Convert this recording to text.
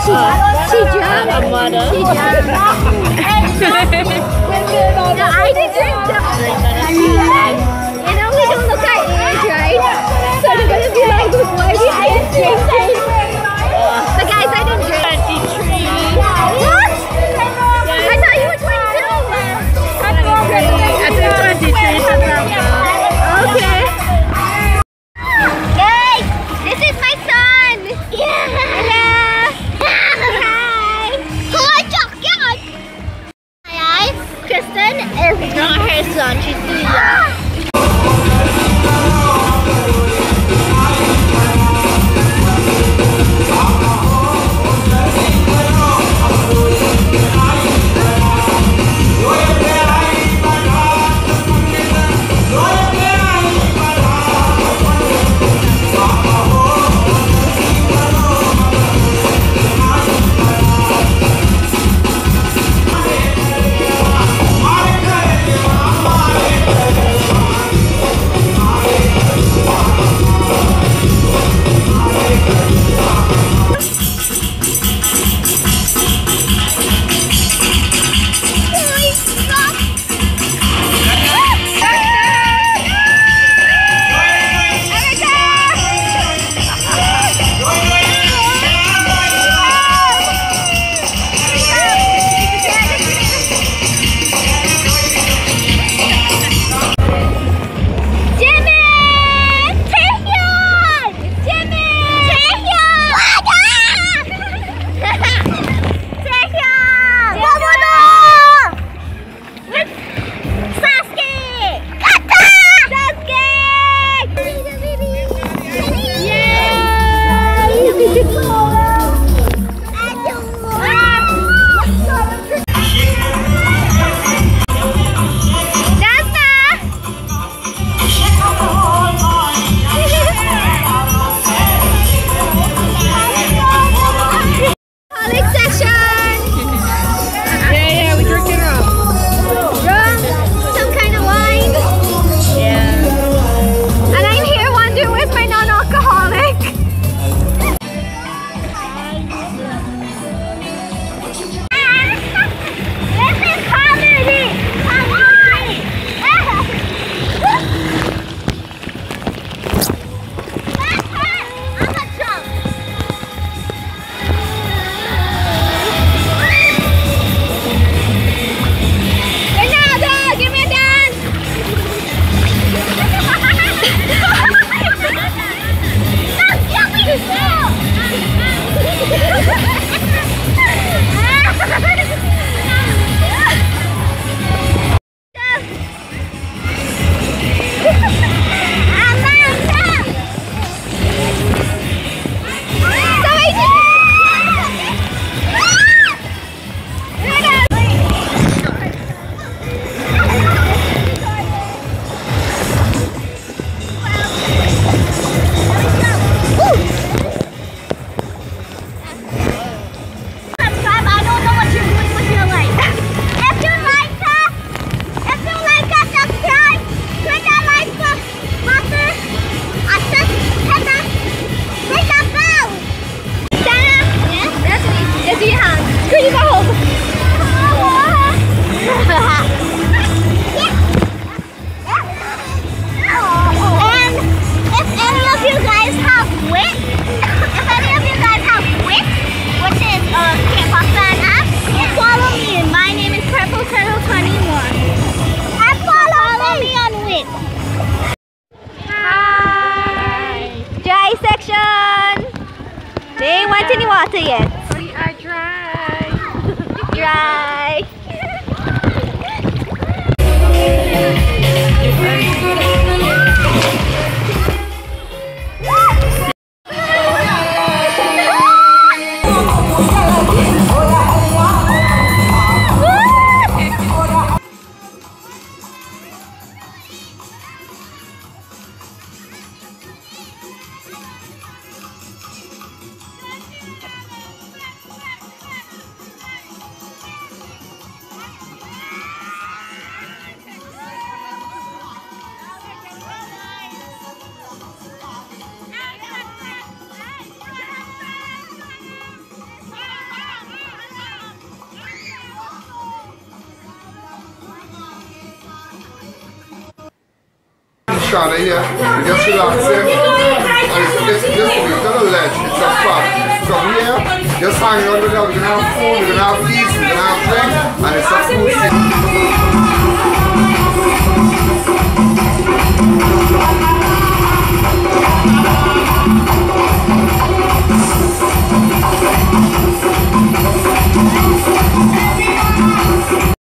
She, she jumped. A mother. She jumped. no, I didn't. her, not her son. She's the pretty cold. and if any of you guys have wit, if any of you guys have wit, which is a K-pop fan app, follow me. My name is Purple Turtle 21. And follow, follow me. me on wit. Hi. Dry section. They any water yet. We are dry. Dry. ścianę, nie? Wiosylacym. It's just, we're to it's a fact. From here, just hang on, we're gonna have we're gonna we're and it's.